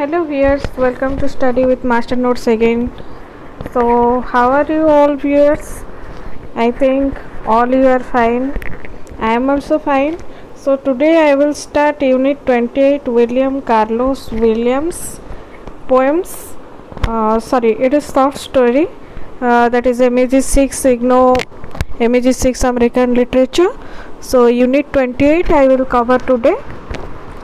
hello viewers. Welcome to study with master notes again. So how are you all viewers? I think all you are fine. I am also fine. So today i will start unit 28 william carlos williams poems. Uh, sorry it is short story. Uh, that is MEG6 IGNOU MEG6 american literature. So unit 28 i will cover today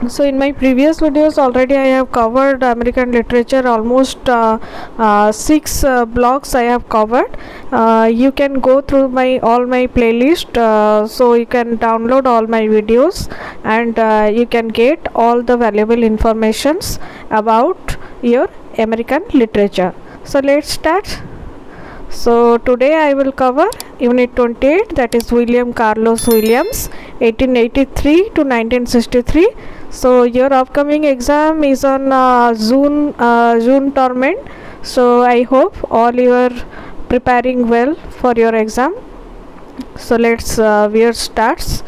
so in my previous videos already i have covered american literature almost uh, uh, six uh, i have covered. Uh, you can go through my all my playlist uh, so you can download all my videos and uh, you can get all the valuable informations about your american literature. So let's start. So today i will cover unit 28 that is william carlos williams 1883 to 1963 so your upcoming exam is on uh, june uh, june term so i hope all you are preparing well for your exam. So let's uh, where starts.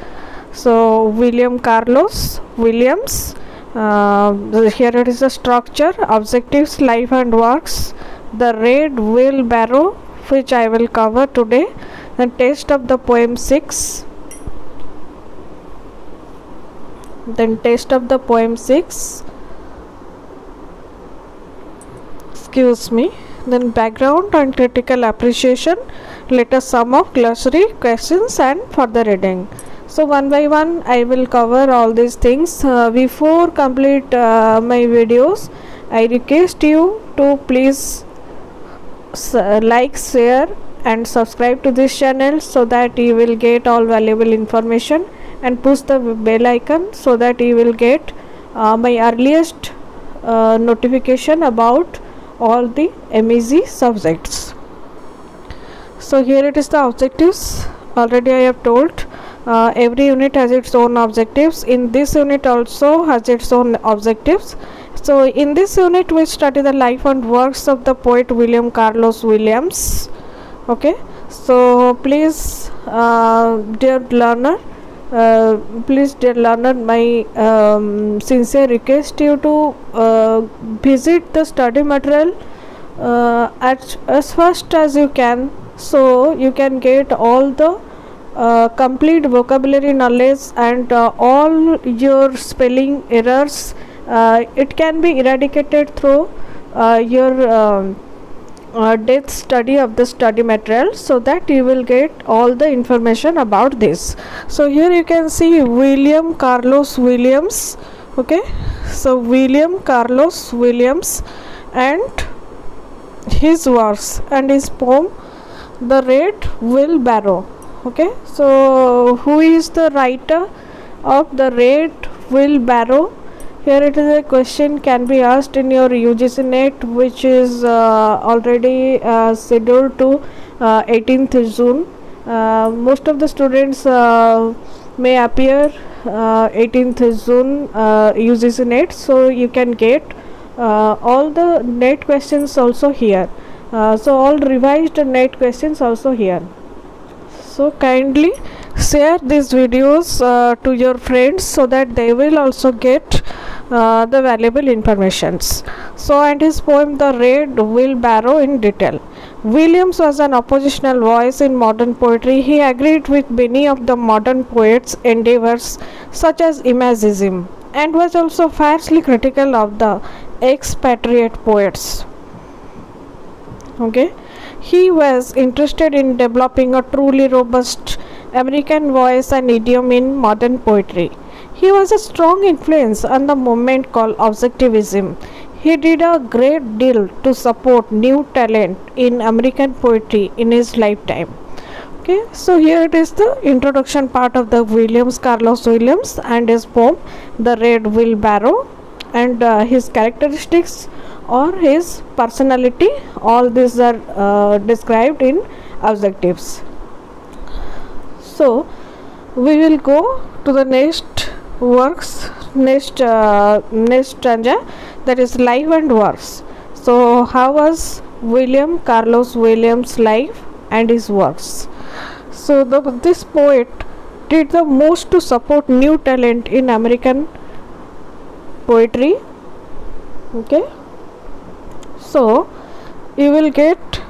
So william carlos williams uh, here it is the structure objectives life and works the red wheelbarrow which i will cover today the text of the poem 6 then text of the poem 6 excuse me. Then background and critical appreciation. Let us sum of glossary questions and further reading. So one by one i will cover all these things. Uh, before complete uh, my videos i request you to please like share and subscribe to this channel so that you will get all valuable information and push the bell icon so that you will get uh, my earliest uh, notification about all the MEG subjects. So here it is the objectives. Already I have told uh, every unit has its own objectives. In this unit also has its own objectives. So in this unit we study the life and works of the poet William Carlos Williams. Okay? So please uh, dear learner uh, please dear learner my um, sincere request you to uh, visit the study material uh, at as fast as you can so you can get all the uh, complete vocabulary knowledge and uh, all your spelling errors it can be eradicated through your um, uh, depth study of the study material so that you will get all the information about this. So here you can see william carlos williams okay? So william carlos williams and his works and his poem the red wheelbarrow okay? So who is the writer of the red wheelbarrow here it is a question can be asked in your UGC net which is uh, already uh, scheduled to uh, 18th June. Uh, most of the students uh, may appear 18th uh, June UGC net so you can get all the net questions also here. So all revised net questions also here. So kindly share these videos to your friends so that they will also get uh, the valuable informations. So and his poem The Red Wheelbarrow in detail. Williams was an oppositional voice in modern poetry. He agreed with many of the modern poets' endeavors such as imagism and was also fiercely critical of the expatriate poets. Okay. He was interested in developing a truly robust American voice and idiom in modern poetry. He was a strong influence on the movement called Objectivism. He did a great deal to support new talent in American poetry in his lifetime. Okay, so here it is the introduction part of the Williams Carlos Williams and his poem The Red Wheelbarrow and uh, his characteristics or his personality. All these are uh, described in objectives. So we will go to the next works next uh, next stanza that is life and works. So how was william carlos williams life and his works? So the, this poet did the most to support new talent in american poetry. Okay. So you will get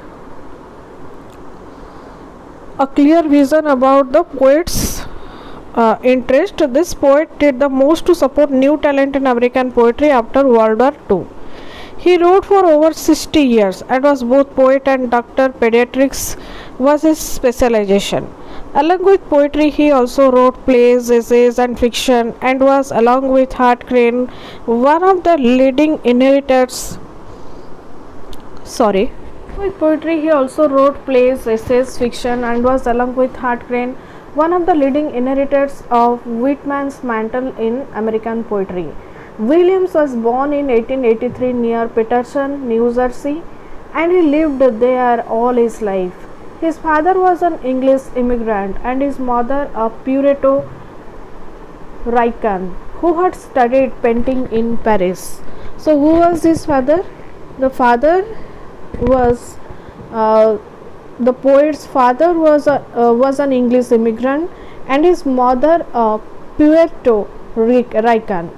a clear vision about the poet's uh, interest. This poet did the most to support new talent in American poetry after World War II. He wrote for over 60 years and was both poet and doctor. Pediatrics was his specialization. Along with poetry, he also wrote plays, essays, and fiction, and was, along with Hart Crane, one of the leading inheritors. Sorry. With poetry, he also wrote plays, essays, fiction, and was, along with Hart Crane, one of the leading inheritors of Whitman's mantle in American poetry. Williams was born in 1883 near Paterson, New Jersey, and he lived there all his life. His father was an English immigrant and his mother a Puerto Rican who had studied painting in Paris. So, who was his father? The father was uh, the poet's father was a, uh, was an English immigrant and his mother a Puerto Rican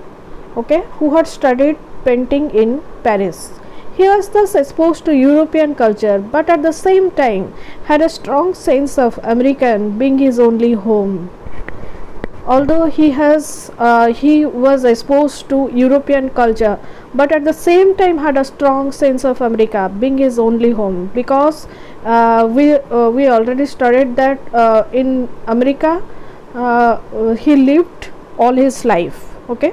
okay who had studied painting in Paris. He was thus exposed to European culture but at the same time had a strong sense of American being his only home. Although he has uh, he was exposed to European culture but at the same time had a strong sense of America being his only home because uh, we uh, we already studied that uh, in America uh, he lived all his life okay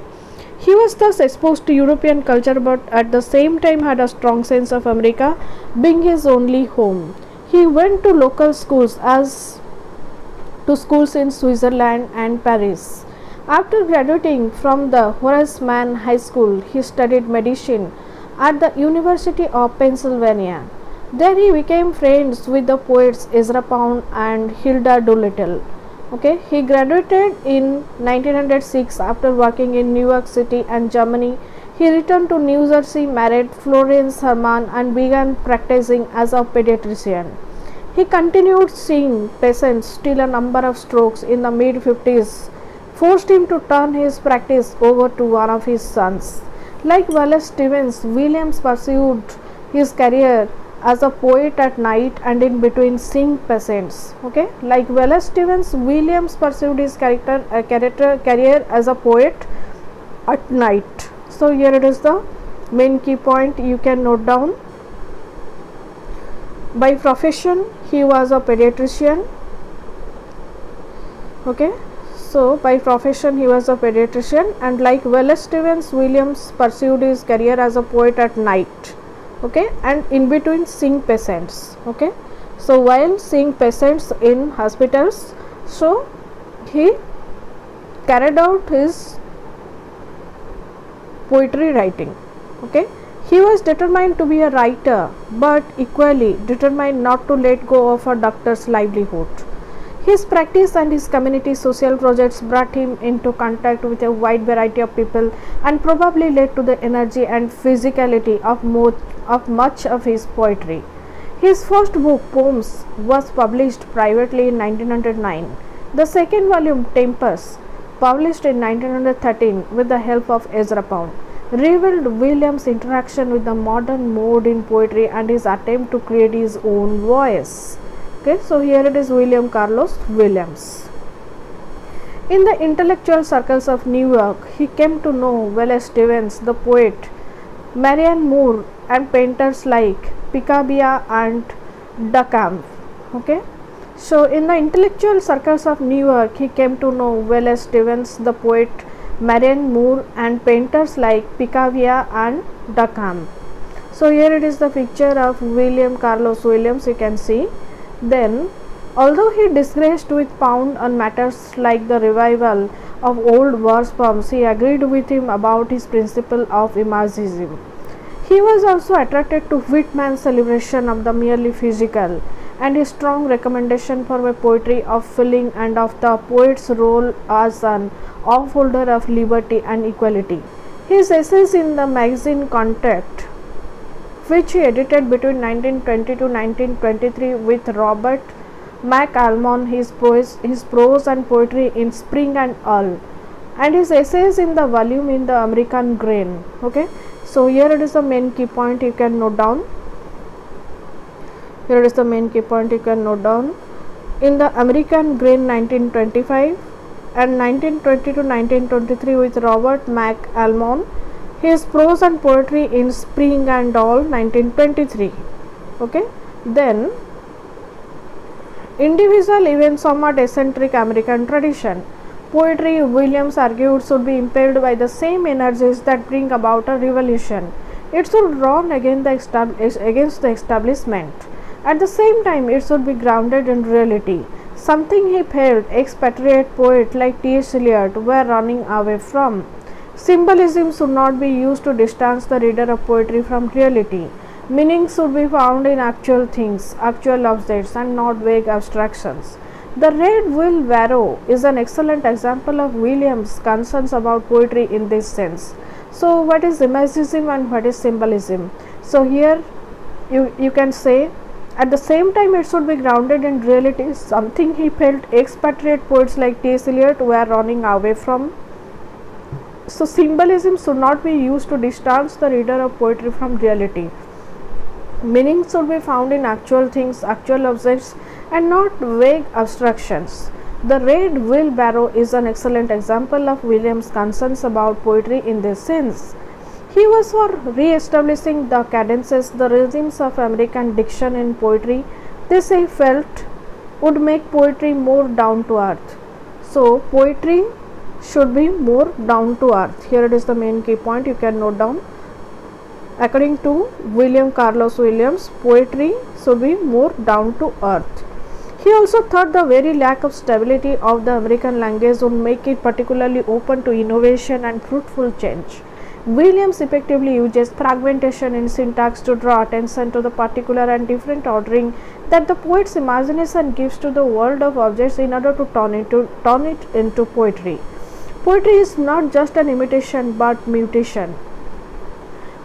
he was thus exposed to European culture but at the same time had a strong sense of America being his only home. He went to local schools as to schools in Switzerland and Paris. After graduating from the Horace Mann High School, he studied medicine at the University of Pennsylvania. There he became friends with the poets Ezra Pound and Hilda Doolittle okay? He graduated in 1906 after working in new york city and germany. He returned to new jersey married florence herman and began practicing as a pediatrician. He continued seeing patients till a number of strokes in the mid 50s forced him to turn his practice over to one of his sons. Like wallace stevens williams pursued his career as a poet at night and in between seeing patients okay? Like Wallace Stevens Williams pursued his character uh, character career as a poet at night. So here it is the main key point you can note down. By profession he was a pediatrician okay? So by profession he was a pediatrician and like Wallace Stevens Williams pursued his career as a poet at night okay? And in between seeing patients. Okay? So while seeing patients in hospitals so he carried out his poetry writing. Okay? He was determined to be a writer but equally determined not to let go of a doctor's livelihood. His practice and his community social projects brought him into contact with a wide variety of people and probably led to the energy and physicality of, of much of his poetry. His first book, Poems, was published privately in 1909. The second volume, Tempest, published in 1913 with the help of Ezra Pound, revealed Williams' interaction with the modern mode in poetry and his attempt to create his own voice okay so here it is william carlos williams in the intellectual circles of new york he came to know wallace stevens the poet marianne moore and painters like picabia and duchamp okay? So in the intellectual circles of new york he came to know wallace stevens the poet marianne moore and painters like picabia and duchamp so here it is the picture of william carlos williams you can see. Then, although he disgraced with Pound on matters like the revival of old verse poems, he agreed with him about his principle of imagism. He was also attracted to Whitman's celebration of the merely physical and his strong recommendation for a poetry of feeling and of the poet's role as an upholder of liberty and equality. His essays in the magazine Contact which he edited between 1920 to 1923 with Robert McAlmon, his prose, his prose and poetry in Spring and All, and his essays in the volume in the American Grain. Okay, so here it is the main key point you can note down. Here it is the main key point you can note down. In the american grain 1925 and 1920 to 1923 with robert mcalmon his prose and poetry in spring and all 1923 okay? Then individual events even somewhat eccentric american tradition poetry williams argued should be impelled by the same energies that bring about a revolution. It should run against the, against the establishment. At the same time it should be grounded in reality. Something he felt expatriate poet like t.s eliot were running away from. Symbolism should not be used to distance the reader of poetry from reality. Meaning should be found in actual things, actual objects, and not vague abstractions. The Red Wheelbarrow is an excellent example of Williams' concerns about poetry in this sense. So, what is imagism and what is symbolism? So, here you, you can say at the same time it should be grounded in reality, something he felt expatriate poets like T.S. Eliot were running away from so, symbolism should not be used to distance the reader of poetry from reality. Meaning should be found in actual things, actual objects, and not vague abstractions. The Red Wheelbarrow is an excellent example of Williams' concerns about poetry in this sense. He was for re establishing the cadences, the rhythms of American diction in poetry. This he felt would make poetry more down to earth. So, poetry should be more down to earth here it is the main key point you can note down according to william carlos williams poetry should be more down to earth he also thought the very lack of stability of the american language would make it particularly open to innovation and fruitful change Williams effectively uses fragmentation in syntax to draw attention to the particular and different ordering that the poet's imagination gives to the world of objects in order to turn, into, turn it into poetry. Poetry is not just an imitation but mutation.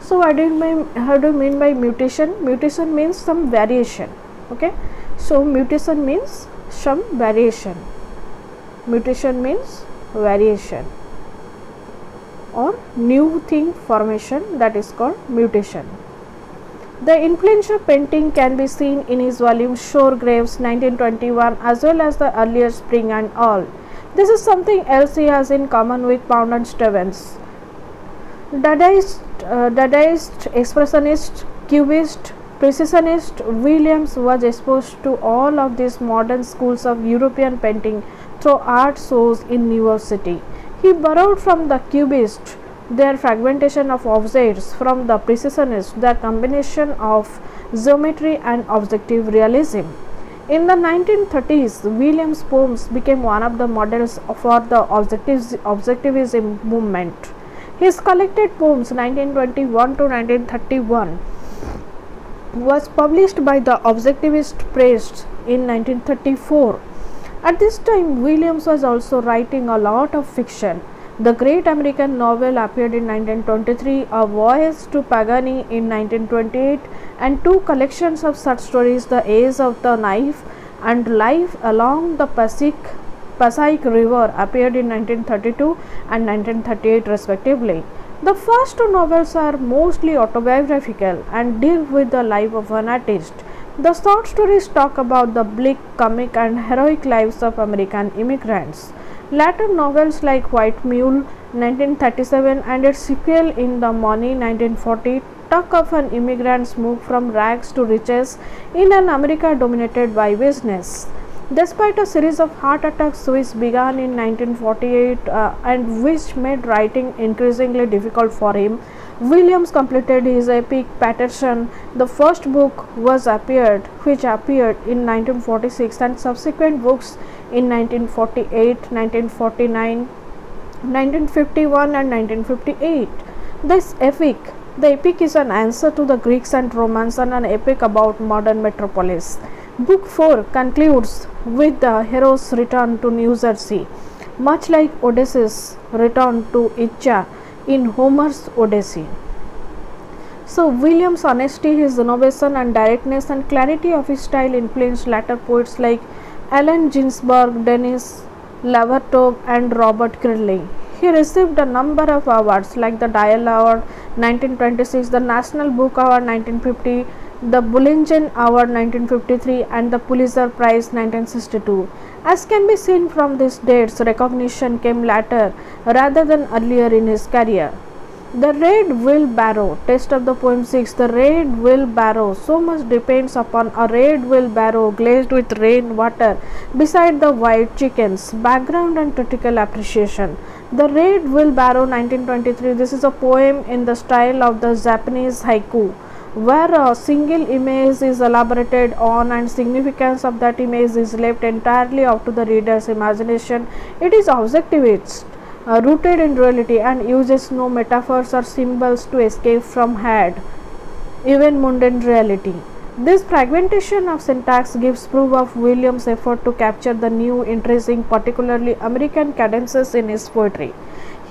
So what do you mean, how do you mean by mutation? Mutation means some variation. Okay. So mutation means some variation. Mutation means variation or new thing formation that is called mutation. The influence of painting can be seen in his volume Sour Grapes 1921 as well as the earlier Spring and All. This is something else he has in common with Pound and Stevens. Dadaist, uh, Dadaist, Expressionist, Cubist, Precisionist, Williams was exposed to all of these modern schools of European painting through art shows in New York City. He borrowed from the Cubist their fragmentation of objects, from the Precisionist their combination of geometry and objective realism. In the 1930s, Williams' poems became one of the models for the objectivism movement. His collected poems 1921 to 1931 was published by the Objectivist Press in 1934. At this time, Williams was also writing a lot of fiction the great American novel appeared in 1923, A Voyage to Pagany in 1928, and two collections of such stories, The Age of the Knife and Life Along the Passaic, Passaic River, appeared in 1932 and 1938, respectively. The first two novels are mostly autobiographical and deal with the life of an artist. The short stories talk about the bleak, comic, and heroic lives of American immigrants. Later novels like White Mule 1937 and its sequel In the Money 1940 talk of an immigrant's move from rags to riches in an America dominated by business. Despite a series of heart attacks which began in 1948 uh, and which made writing increasingly difficult for him, Williams completed his epic Paterson. The first book was appeared, which appeared in 1946, and subsequent books in 1948, 1949, 1951, and 1958. This epic, the epic is an answer to the Greeks and Romans and an epic about modern metropolis. Book 4 concludes with the hero's return to New Jersey, much like Odysseus' return to Ithaca in Homer's Odyssey. So, William's honesty, his innovation and directness and clarity of his style influenced later poets like Allen Ginsberg, Dennis Levertov, and Robert Creeley. He received a number of awards like the Dial Award, 1926 the national book award 1950 the Bollingen award 1953 and the pulitzer prize 1962 as can be seen from these dates recognition came later rather than earlier in his career the red wheelbarrow. Test of the poem 6. The red wheelbarrow. So much depends upon a red wheelbarrow glazed with rain water beside the white chickens. Background and critical appreciation. The Red Wheelbarrow 1923. This is a poem in the style of the Japanese haiku where a single image is elaborated on and significance of that image is left entirely up to the reader's imagination. It is objectivist uh, rooted in reality and uses no metaphors or symbols to escape from had even mundane reality. This fragmentation of syntax gives proof of Williams' effort to capture the new, interesting, particularly American cadences in his poetry.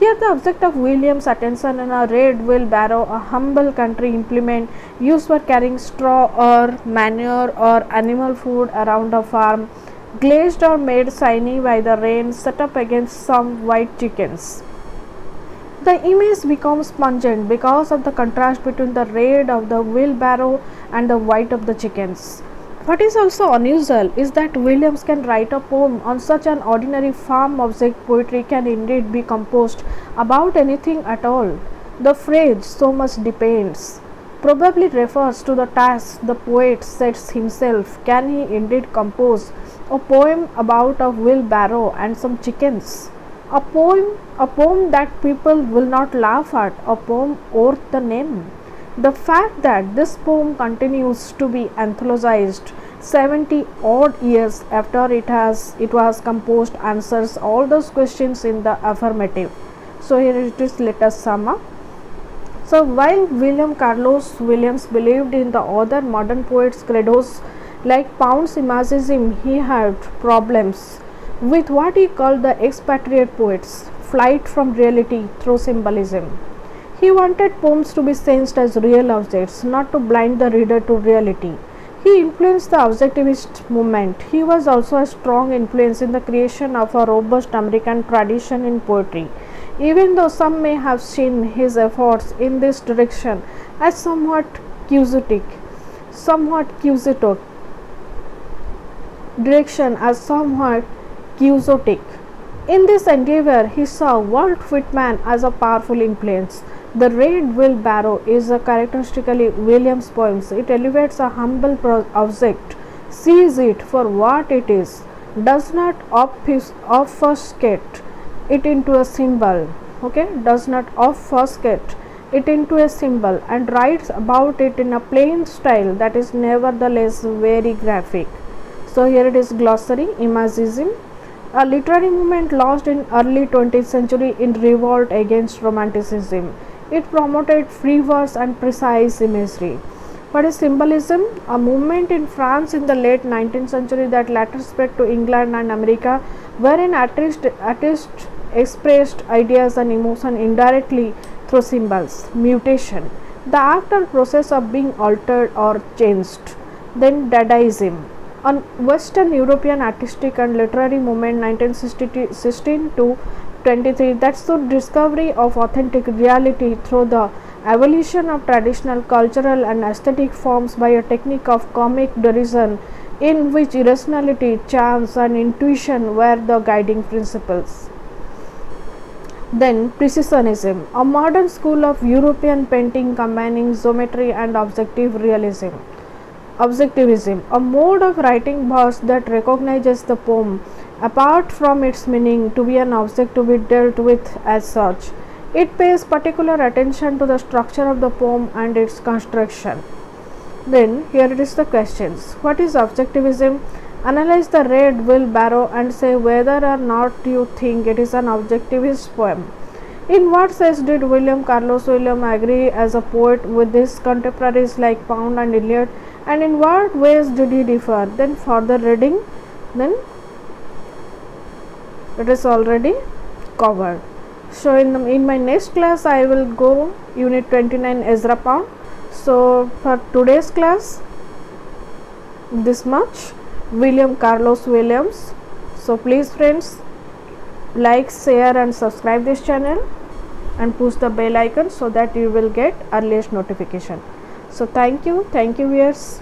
Here, the object of Williams' attention in a red wheelbarrow, a humble country implement used for carrying straw or manure or animal food around a farm, glazed or made shiny by the rain set up against some white chickens. The image becomes pungent because of the contrast between the red of the wheelbarrow and the white of the chickens. What is also unusual is that Williams can write a poem on such an ordinary farm object poetry can indeed be composed about anything at all. The phrase so much depends probably refers to the task the poet sets himself. Can he indeed compose a poem about a wheelbarrow and some chickens. A poem, a poem that people will not laugh at, a poem worth the name. The fact that this poem continues to be anthologized 70 odd years after it has it was composed answers all those questions in the affirmative. So here it is let us sum up. So while William Carlos Williams believed in the other modern poets credos like Pound's imagism, he had problems with what he called the expatriate poets, flight from reality through symbolism. He wanted poems to be sensed as real objects, not to blind the reader to reality. He influenced the objectivist movement. He was also a strong influence in the creation of a robust American tradition in poetry. Even though some may have seen his efforts in this direction as somewhat quixotic, somewhat quixotic, direction as somewhat quixotic. In this endeavor, he saw Walt Whitman as a powerful influence. The Red Wheelbarrow is a characteristically Williams poem. It elevates a humble object, sees it for what it is, does not obfuscate it into a symbol. Okay, does not obfuscate it into a symbol and writes about it in a plain style that is nevertheless very graphic. So here it is glossary imagism a literary movement lost in early 20th century in revolt against romanticism. It promoted free verse and precise imagery. What is symbolism? A movement in France in the late 19th century that later spread to England and America, wherein artists, artists expressed ideas and emotion indirectly through symbols. Mutation. The act or process of being altered or changed. Then Dadaism a Western European artistic and literary movement 1916 to 23 that's the discovery of authentic reality through the evolution of traditional cultural and aesthetic forms by a technique of comic derision in which irrationality, chance and intuition were the guiding principles. Then Precisionism, a modern school of European painting combining geometry and objective realism. Objectivism, a mode of writing verse that recognizes the poem apart from its meaning to be an object to be dealt with as such. It pays particular attention to the structure of the poem and its construction. Then here it is the questions. What is objectivism? Analyze the red wheelbarrow and say whether or not you think it is an objectivist poem. In what sense did William Carlos Williams agree as a poet with his contemporaries like Pound and Eliot and in what ways did he differ then further reading then it is already covered. So in, the, in my next class i will go unit 29 ezra pound so for today's class this much. William carlos williams. So please friends like share and subscribe this channel and push the bell icon so that you will get earliest notification. So thank you. Thank you viewers